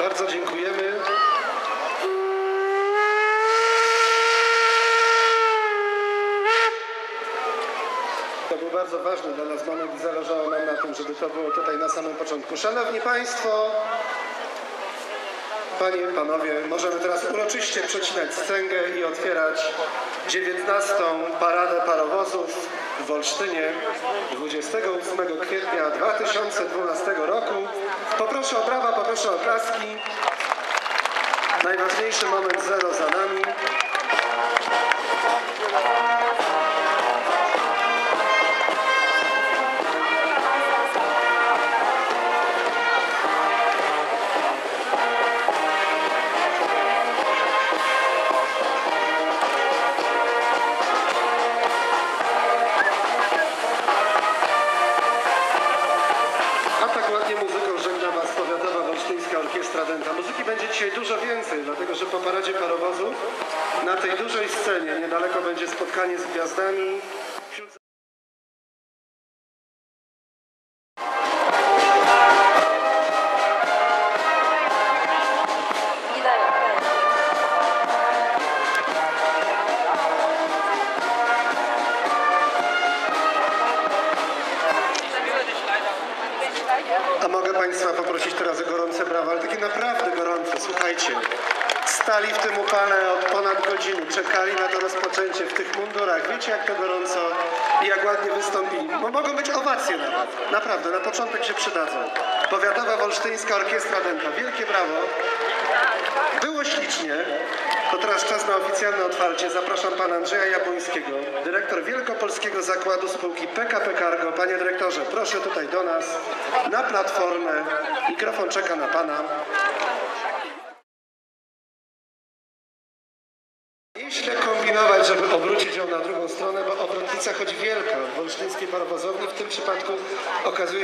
Bardzo dziękujemy. To był bardzo ważny dla nas moment i zależało nam na tym, żeby to było tutaj na samym początku. Szanowni Państwo, Panie i Panowie, możemy teraz uroczyście przecinać sцęgę i otwierać 19. Paradę Parowozów w Olsztynie 28 kwietnia 2012 roku. Poproszę o brawa, poproszę o klaski. Najważniejszy moment zero za nami. Państwa poprosić teraz o gorące brawa, ale takie naprawdę gorące, słuchajcie. Stali w tym upale od ponad godziny, czekali na to rozpoczęcie w tych mundurach. Wiecie jak to gorąco i jak ładnie wystąpili. Bo mogą być owacje nawet. Naprawdę, na początek się przydadzą. Powiatowa Wolsztyńska Orkiestra Dęta. Wielkie brawo. Było ślicznie. To teraz czas na oficjalne otwarcie. Zapraszam pana Andrzeja Jabłońskiego, dyrektor Wielkopolskiego Zakładu Spółki PKP Cargo. Panie dyrektorze, proszę tutaj do nas, na platformę. Mikrofon czeka na pana. Nie źle kombinować, żeby obrócić ją na drugą stronę, bo obrotnica choć wielka w wolsztyńskiej parowozowni w tym przypadku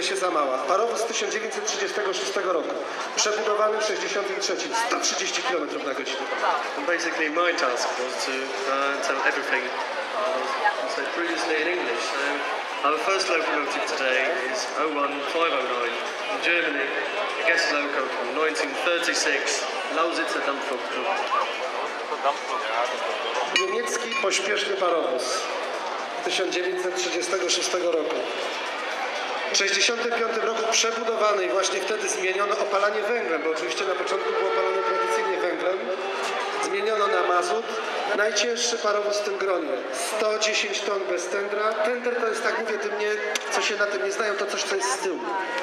okazuje się za mała. Parowóz z 1936 roku, przebudowany w 63, 130 km na godzinę. And basically, my task was to uh, tell everything uh, said previously in English. So, our first locomotive today is 01509 from Germany, a gas loco from 1936, Lausitzer Dampflok. Niemiecki pośpieszny parowóz 1936 roku. W 1965 roku przebudowany i właśnie wtedy zmieniono opalanie węglem, bo oczywiście na początku było opalane tradycyjnie węglem. Zmieniono na mazut. Najcięższy parowóz w tym gronie. 110 ton bez tendra. Tender to jest, tak mówię tym nie, co się na tym nie znają, to coś, co jest z tyłu.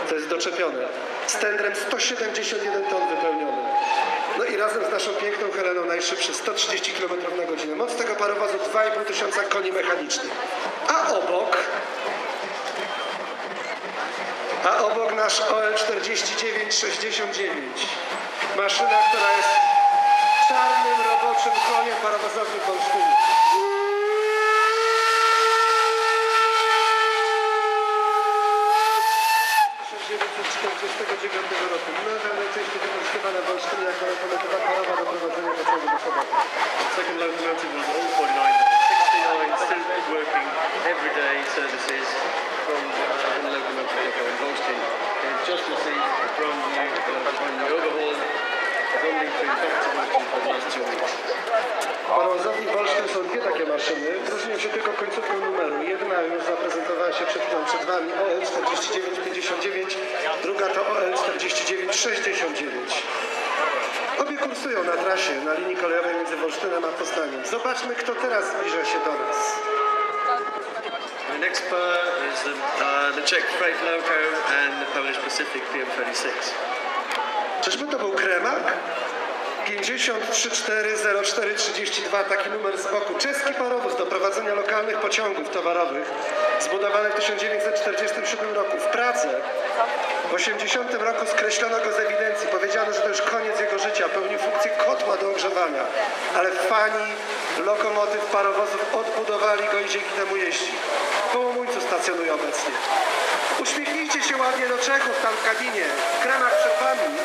To jest doczepione. Z tendrem 171 ton wypełniony. No i razem z naszą piękną Heleną najszybszy 130 km na godzinę. Moc tego parowozu 2,5 tysiąca koni mechanicznych. A obok a obok nasz OL 4969. Maszyna, która jest czarnym roboczym koniem parowozowym w w Olsztyn są dwie takie maszyny. Różnią się tylko końcówką numeru. Jedna już zaprezentowała się przed chwilą przed Wami OL 4959, druga to OL 4969. Obie kursują na trasie na linii kolejowej między Wolsztynem a Poznaniem. Zobaczmy, kto teraz zbliża się do nas. The next pair is the, uh, the Czech Freight Loco and the Polish Pacific PM36. Czyżby to był Kremak? 5340432, taki numer z boku. Czeski parowóz do prowadzenia lokalnych pociągów towarowych, zbudowany w 1947 roku w Pradze. W 1980 roku skreślono go z ewidencji. Powiedziano, że to już koniec jego życia. Pełnił funkcję kotła do ogrzewania. Ale fani lokomotyw parowozów odbudowali go i dzięki temu jeździ. W Połomuńcu stacjonuje obecnie. Uśmiechnijcie się ładnie do Czechów tam w kabinie. Kremak przed wami.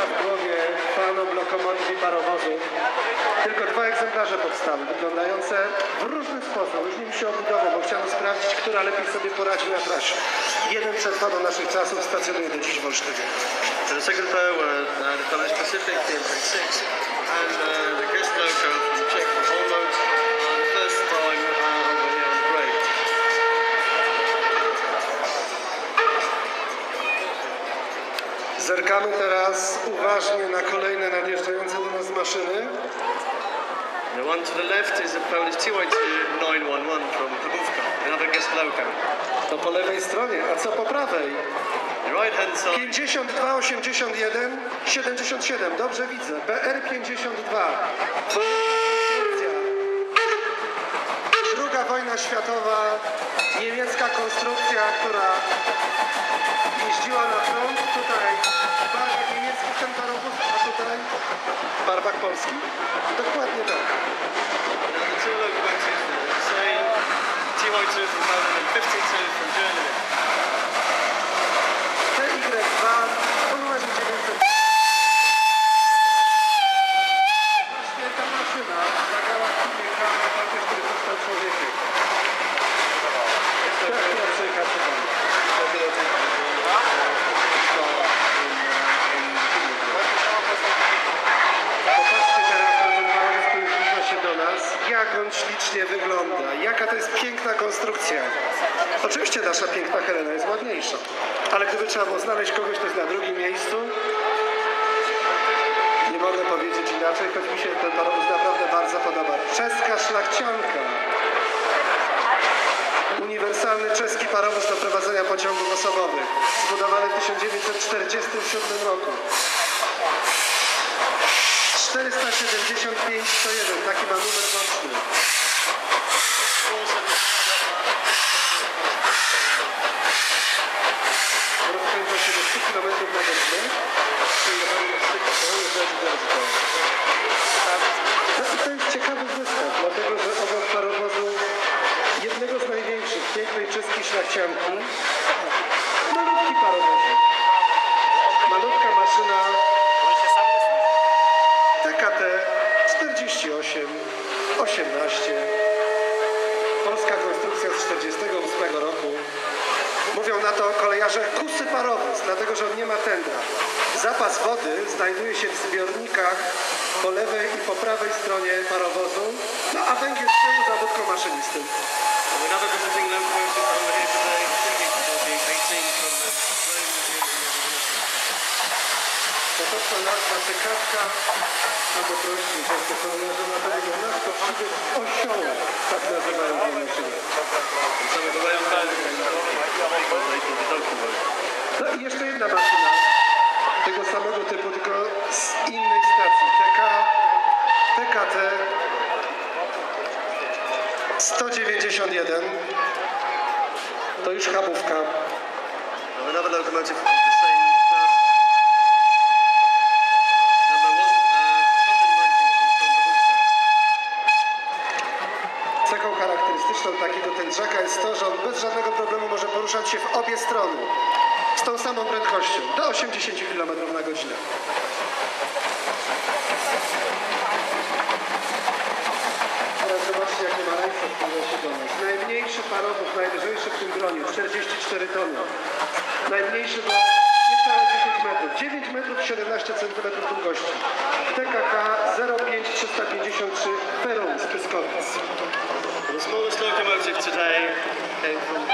ma w głowie fanów lokomotyw i parowozów. Tylko dwa egzemplarze powstały, wyglądające różny sposób, różniły się obudową, bo chciano sprawdzić, która lepiej sobie poradzi na trasie. Jeden przetrwa do naszych czasów, stacjonuje do dziś w Olsztynie. The second pair were uh, the Polish Pacific, the M36, and uh, the guest loco from Czech Olmos. Uh, the first time uh, over here on the break. Zerkamy teraz uważnie na kolejne nadjeżdżające do nas maszyny. The one to the left is the Polish 282-911 from Habówka, another guest loco. To po lewej stronie, a co po prawej? The right hand side 52, 81, 77, dobrze widzę. BR 52. Druga wojna światowa, niemiecka konstrukcja, która jeździła na front. Tutaj w barwach niemieckich ten parowóz, a tutaj w barwach. Dokładnie tak. two locomotives are the same. TY2 from Poland and 52 from Germany. TY2 o numerze 900. Właśnie ta maszyna zagała człowieka, chociaż który został człowiekiem. Ta, która przejechała przed nami. Popatrzcie teraz na ten parowiec, który zbliża się do nas. Jak on ślicznie wygląda. Jaka to jest piękna konstrukcja. Oczywiście nasza piękna Helena jest ładniejsza. Ale gdyby trzeba było znaleźć kogoś, kto jest na drugim miejscu, nie mogę powiedzieć inaczej, choć mi się ten parowóz naprawdę bardzo podoba. Czeska szlachcianka. Uniwersalny czeski parowóz do prowadzenia pociągów osobowych. Zbudowany w 1947 roku. 475 101, taki ma numer boczny. Rozpędza się do 100 km na godzinę. I to jest ciekawy zestaw, dlatego że obok parowozu jednego z największych, pięknej czeskiej szlachcianki, malutki parowozik. Malutka maszyna TKT 48 18 Polska konstrukcja z 48 roku. Mówią na to kolejarze kusy parowóz, dlatego że on nie ma tędra. Zapas wody znajduje się w zbiornikach po lewej i po prawej stronie parowozu, no a węgiel z tyłu za wódką maszynistym. Another visiting locomotive over here today, Pacific 18 from the Rome Museum in Jerusalem. Potoczna nazwa często nas to przywód osiołek, tak nazywają. No i jeszcze jedna maszyna tego samego typu, tylko z innej stacji. TK, TKT 191. To już chabówka. 191 from Habówka. Cechą charakterystyczną takiego tędrzaka jest to, że on bez żadnego problemu może poruszać się w obie strony. Samą prędkością, do 80 km na godzinę. Teraz zobaczcie, jakie maleństwo wpływa się do nas. Najmniejszy parowóz, najlżejszy w tym gronie, 44 tony. Najmniejszy do niecałe 10 metrów. 9 metrów 17 centymetrów długości. TKK 05353 Perun z Pyskowic. The smallest locomotive today came.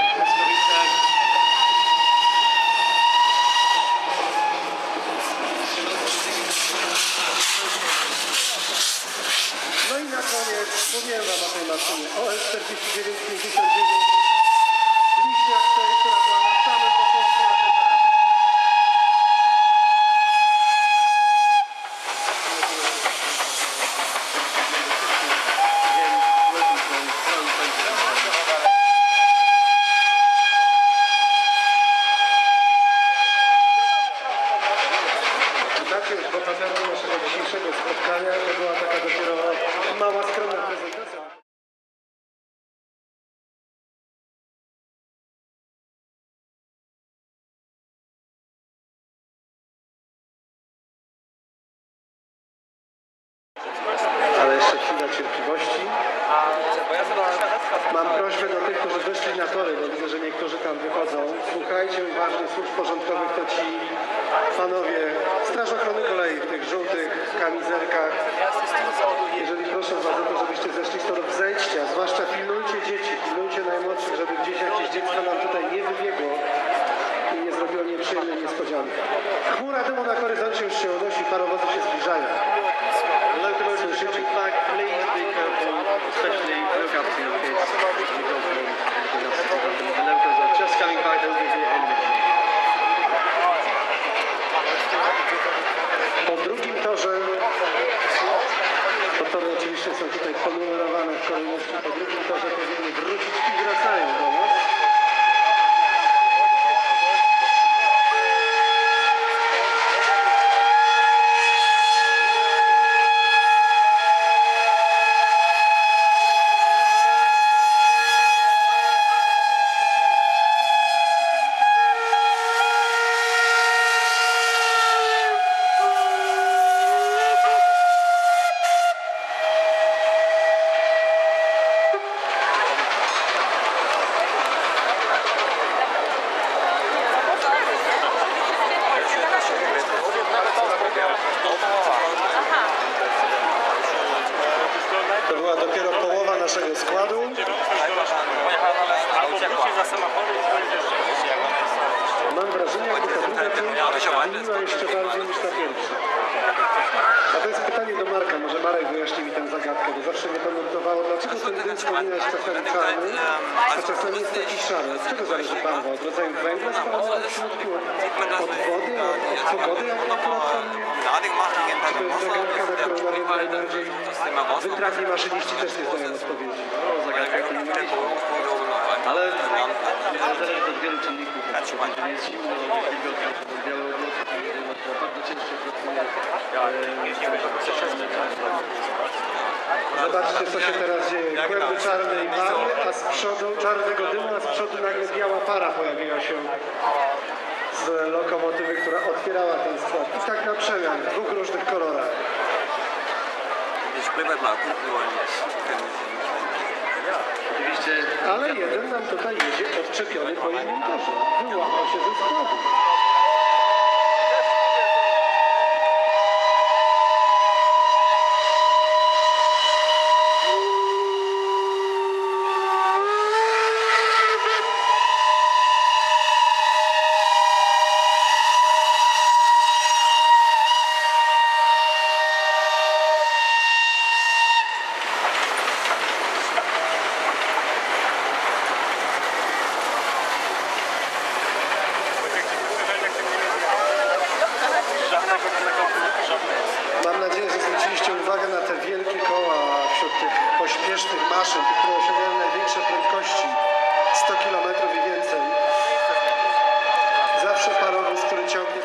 No i na wspomniałem wam o tej maszynie. OL 4959 Chmura dymu na horyzoncie już się unosi, parowozy się zbliżają. Locomotives coming back, please be careful, especially look up to your kids. You don't want anything else to happen. The locals are just coming back, they'll give you any minute. Po drugim torze, bo tory oczywiście są tutaj ponumerowane w kolejności, po drugim torze powinny wrócić i wracają do nas. To była dopiero połowa naszego składu. Albo wrócisz za samochodem i będziesz Mam wrażenie, jakby ta druga część zmieniła jeszcze bardziej niż ta pierwsza. A to jest pytanie do Marka, może Marek wyjaśni mi tę zagadkę, bo zawsze mnie to nurtowało. Dlaczego ten wspomina jest czasami czarny, a czasami jest taki szary? Od czego zależy barwa? Od rodzaju węgla spalonego w środku? Od wody? Od, od pogody, jak akurat tam... To jest zagadka, na którą nawet najbardziej wytrawni maszyniści też nie znają odpowiedzi. No, zagadka, nie mieliśmy. Ale zależy to od wielu czynników. Jeżeli jest zimno, wilgotno, to białe obloty, to bardzo ciężko pracuje. Zobaczcie, co się teraz dzieje. Kłęby czarnej bały, a z przodu czarnego dymu, a z przodu nagle biała para pojawiła się z lokomotywy, która otwierała ten skład. I tak na przemian, w dwóch różnych kolorach. Oczywiście Ale jeden nam tutaj jedzie odczepiony po innym torze. Wyłamał się ze składu. żadnego telekomu, żadnego. Mam nadzieję, że zwróciliście uwagę na te wielkie koła wśród tych pośpiesznych maszyn, tych, które największe prędkości 100 km i więcej. Zawsze parowóz, który ciągnie.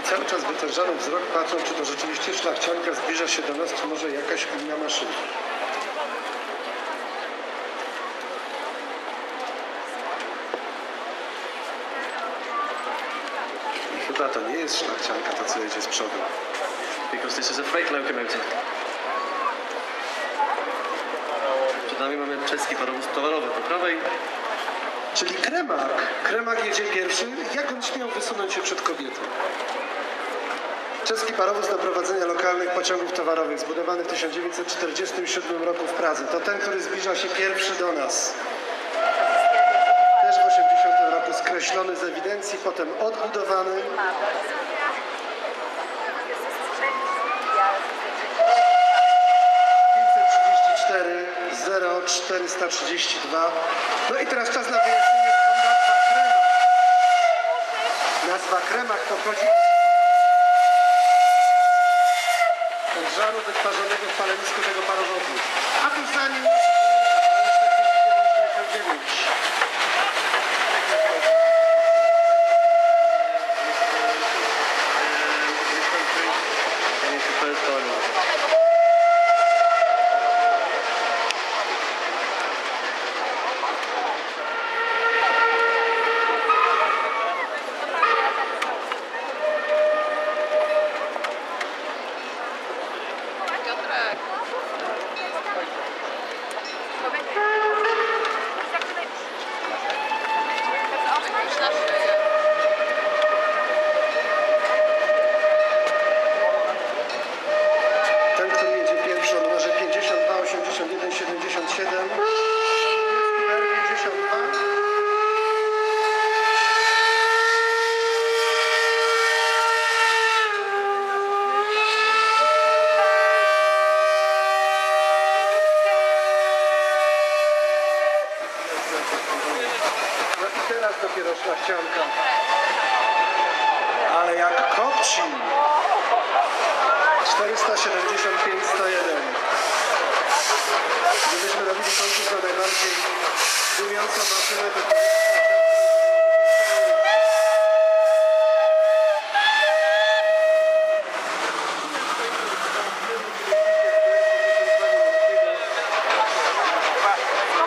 I cały czas wytężamy wzrok, patrzą, czy to rzeczywiście szlachcianka zbliża się do nas, czy może jakaś inna maszyna. I chyba to nie jest szlachcianka, to co jedzie z przodu. because this is a freight locomotive. Przed nami mamy czeski parowóz towarowy po prawej, Czyli Kremak. Kremak jedzie pierwszy. Jak on śmiał wysunąć się przed kobietą? Czeski parowóz do prowadzenia lokalnych pociągów towarowych, zbudowany w 1947 roku w Pradze. To ten, który zbliża się pierwszy do nas. Też w 1980 roku skreślony z ewidencji, potem odbudowany. 0432. No i teraz czas na wyjaśnienie nazwa Kremak. Nazwa Kremak to chodzi od żaru wytwarzanego w palenisku tego parowozu. A tuż za nim and it's the first time. Naścianka. Ale jak kopci. 475, 101. Gdybyśmy robili konkurs na najbardziej dumiącą maszynę, to...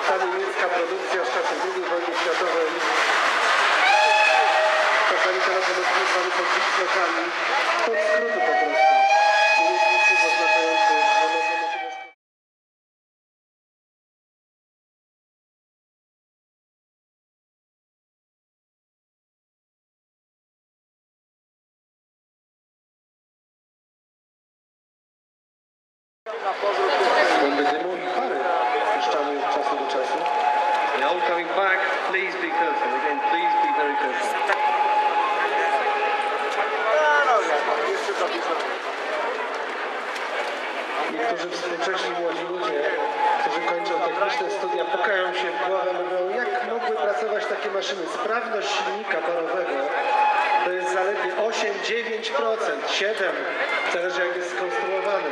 Ta niemiecka produkcja z czasów II wojny światowej. Czasami te lokomotywy zwane są Kriegslockami. To od skrótu po prostu. Niemiecki skrót oznaczający, że lokomotywę z Bomby dymu i pary puszczamy od czasu do czasu. The old coming back, please be careful. Again, please be very careful. Niektórzy współcześni młodzi ludzie, którzy kończą techniczne studia, pukają się w głowę, mówią, jak mogły pracować takie maszyny. Sprawność silnika parowego to jest zaledwie 8-9%, 7%, zależy jak jest skonstruowany.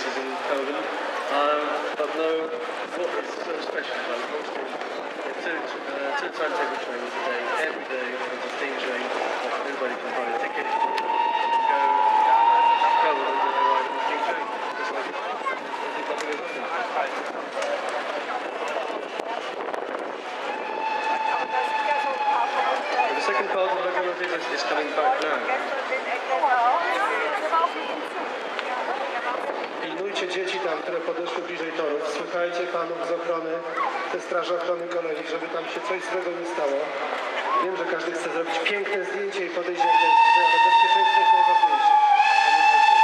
Places in Poland, um, but know what is so special about. Two, uh, two timetable trains a day, every day a steam train everybody can buy a ticket, the second part of the locomotive is coming back pilnujcie dzieci tam, które podeszły bliżej torów. Słuchajcie panów z ochrony, ze Straży Ochrony Kolei, żeby tam się coś złego nie stało. Wiem, że każdy chce zrobić piękne zdjęcie i podejść jak najbliżej, ale bezpieczeństwo jest najważniejsze. Pamiętajcie.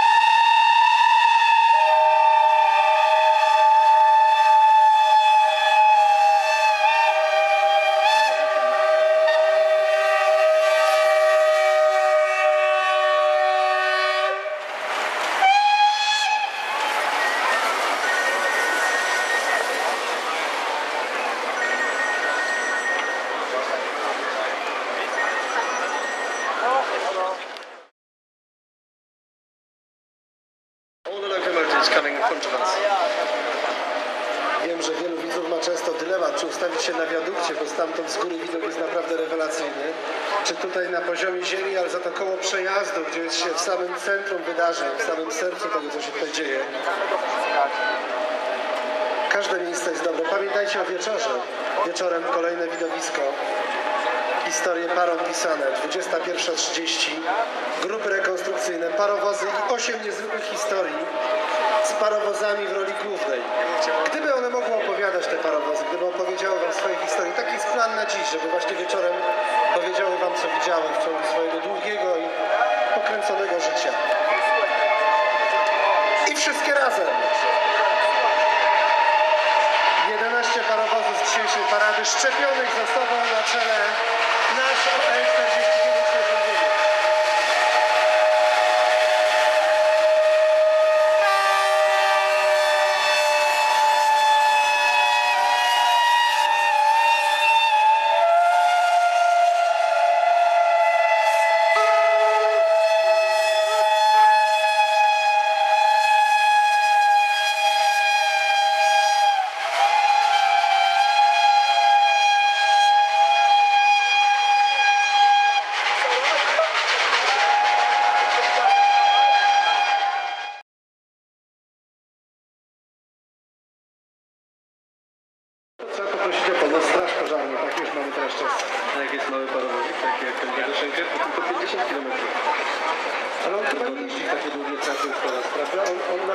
All the locomotives coming in front of us. Wiem, że wielu widzów ma często dylemat, czy ustawić się na wiadukcie, bo stamtąd z góry widok jest naprawdę rewelacyjny, czy tutaj na poziomie ziemi, ale za to koło przejazdu, gdzie jest się w samym centrum wydarzeń, w samym sercu tego, co się tutaj dzieje. Każde miejsce jest dobre. Pamiętajcie o wieczorze. Wieczorem kolejne widowisko. Historie parą pisane. 21.30. Grupy rekonstrukcyjne, parowozy i 8 niezwykłych historii z parowozami w roli głównej. Gdyby one mogły opowiadać te parowozy, gdyby opowiedziały wam swoje historie, taki jest plan na dziś, żeby właśnie wieczorem powiedziały wam, co widziały w ciągu swojego długiego i pokręconego życia. Dzisiejszej parady szczepionych ze sobą na czele nasz L4969. On, on